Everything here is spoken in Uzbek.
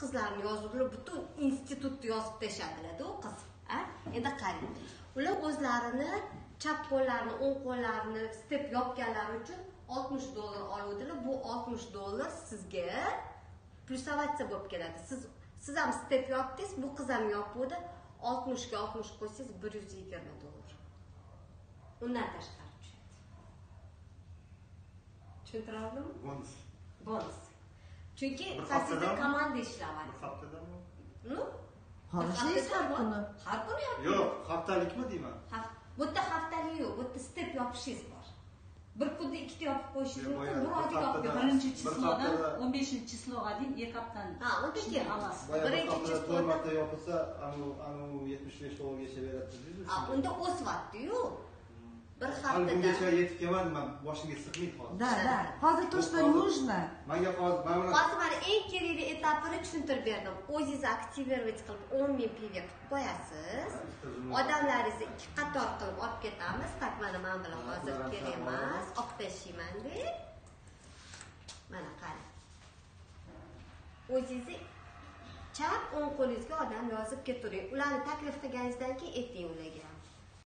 qizlarni yozuvdilar butun institutni yozib tashladilarda u qiz endi qarang ular o'zlarini chap qo'llarini o'ng qo'llarini step yopganlari uchun oltmish dollar oluvdilar. Bu oltmish dollar sizga plyusovatsiya bo'lib keladi. Siz siz ham step yopdingiz bu qiz ham yopuvdi. Oltmishga oltmish qo'ysangiz bir yuz yigirma dollar. Undan tashqari. Tushadi tushuntira oldimmi bonus. Bonus taksida haftadan- komanda ishlayapti bir haftadami ну Xohlashingiz har kuni. har kuni yoping yo'q haftalikmi deyman Haf- bu yerda haftalik yo'q bu yerda step yopishingiz bor bir kunda ikkita yopib qo'yishingiz mumkin bir oyda yopib haftada- birinchi haftada- o'n beshinchi chisloga deyim ikki haftani ha ishni kerak olasiz birinchi haftada marta yopilsa anavi anavi yetmish besh dollarga ishlaveradi dedingiz Ha, unda o'syaptiyu bir haftada. Bungacha yetib kelmadim man boshimga sig'maydi hozir. Да да hozir то что нужно manga hozir mana buni hozir mana eng kerakli etapini tushuntirib berdim. O'zingizni aktivirovat qilib o'n ming pivga qilib qo'yasiz. Odamlaringizni ikki qator qilib olib ketamiz. Tak mana man bilan hozir kerak emas. Olib tashlayman deb. Mana qarang o'zingizni chap o'ng qo'lingizga odam yozib ketavering ularni taklif qilganingizdan keyin ayting ularga